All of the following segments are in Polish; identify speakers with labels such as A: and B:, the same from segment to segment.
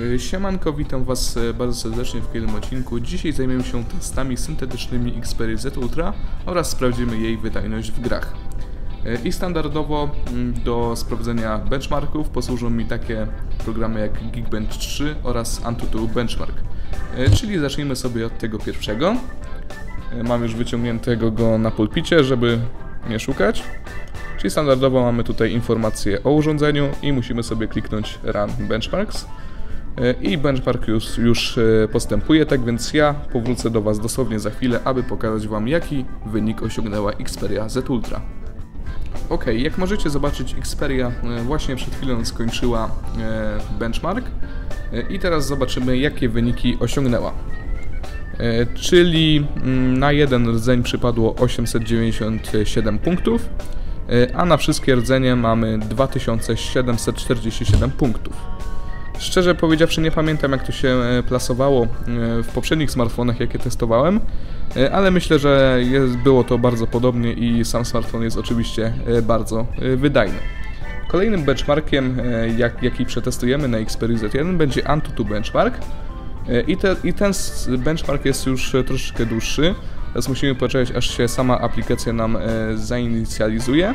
A: E, Siemanko, witam Was e, bardzo serdecznie w kolejnym odcinku. Dzisiaj zajmiemy się testami syntetycznymi Xperia Z Ultra oraz sprawdzimy jej wydajność w grach. E, I standardowo mm, do sprawdzenia benchmarków posłużą mi takie programy jak Geekbench 3 oraz Antutu Benchmark. E, Czyli zacznijmy sobie od tego pierwszego. Mam już wyciągniętego go na pulpicie, żeby nie szukać. Czyli standardowo mamy tutaj informacje o urządzeniu i musimy sobie kliknąć Run Benchmarks. E, I benchmark już, już e, postępuje, tak więc ja powrócę do Was dosłownie za chwilę, aby pokazać Wam jaki wynik osiągnęła Xperia Z Ultra. Ok, jak możecie zobaczyć Xperia e, właśnie przed chwilą skończyła benchmark i teraz zobaczymy jakie wyniki osiągnęła. Czyli mm, na jeden rdzeń przypadło 897 punktów, a na wszystkie rdzenie mamy 2747 punktów. Szczerze powiedziawszy, nie pamiętam jak to się e, plasowało e, w poprzednich smartfonach, jakie testowałem, e, ale myślę, że jest, było to bardzo podobnie i sam smartfon jest oczywiście bardzo wydajny. Kolejnym benchmarkiem, jak, jaki przetestujemy na Xperia Z1 będzie Antutu Benchmark. I, te, I ten benchmark jest już troszeczkę dłuższy. Teraz musimy poczekać, aż się sama aplikacja nam zainicjalizuje.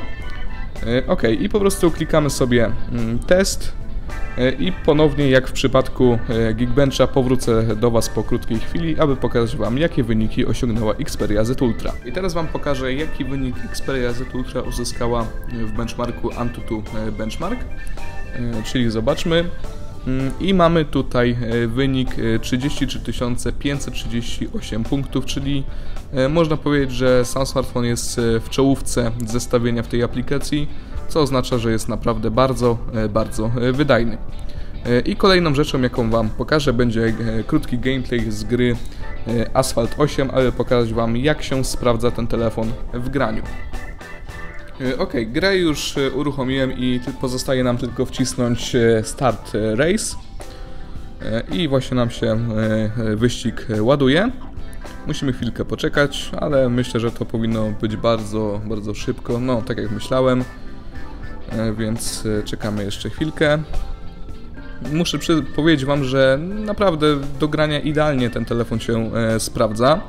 A: Ok, i po prostu klikamy sobie mm, test. E, I ponownie, jak w przypadku e, Geekbencha, powrócę do Was po krótkiej chwili, aby pokazać Wam, jakie wyniki osiągnęła Xperia Z Ultra. I teraz Wam pokażę, jaki wynik Xperia Z Ultra uzyskała w benchmarku Antutu e, Benchmark. E, Czyli zobaczmy. Mm, I mamy tutaj e, wynik e, 33 538 punktów, czyli e, można powiedzieć, że sam smartfon jest e, w czołówce zestawienia w tej aplikacji, co oznacza, że jest naprawdę bardzo, e, bardzo e, wydajny. E, I kolejną rzeczą, jaką Wam pokażę, będzie krótki gameplay z gry Asphalt 8, aby pokazać Wam, jak się sprawdza ten telefon w graniu. Ok, grę już uruchomiłem i pozostaje nam tylko wcisnąć Start Race. I właśnie nam się wyścig ładuje. Musimy chwilkę poczekać, ale myślę, że to powinno być bardzo, bardzo szybko. No, tak jak myślałem. E, Więc e, czekamy jeszcze chwilkę. Muszę powiedzieć Wam, że naprawdę do grania idealnie ten telefon się e, sprawdza.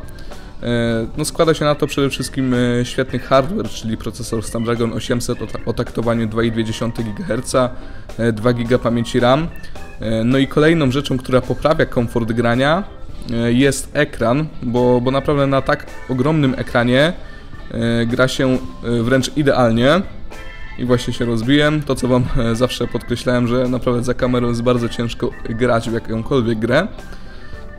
A: No składa się na to przede wszystkim świetny hardware, czyli procesor Snapdragon 800 o, ta- o taktowaniu 2,2 GHz, e, 2 GB pamięci RAM. No i kolejną rzeczą, która poprawia komfort grania jest ekran, bo, bo naprawdę na tak ogromnym ekranie gra się wręcz idealnie. I właśnie się rozbiłem. To co wam e, zawsze podkreślałem, że naprawdę za kamerą jest bardzo ciężko grać w jakąkolwiek grę.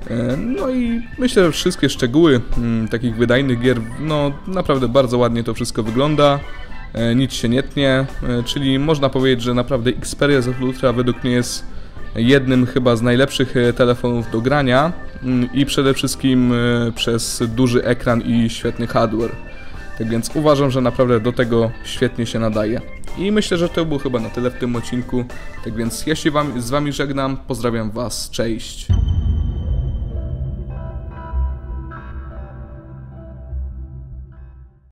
A: E, No i myślę, że wszystkie szczegóły mm, takich wydajnych gier, no naprawdę bardzo ładnie to wszystko wygląda, e, nic się nie tnie, czyli można powiedzieć, że naprawdę Xperia Z Ultra według mnie jest jednym chyba z najlepszych telefonów do grania mm, i przede wszystkim przez duży ekran i świetny hardware. Tak więc uważam, że naprawdę do tego świetnie się nadaje. I myślę, że to było chyba na tyle w tym odcinku. Tak więc ja się wam, z wami żegnam, pozdrawiam was, cześć.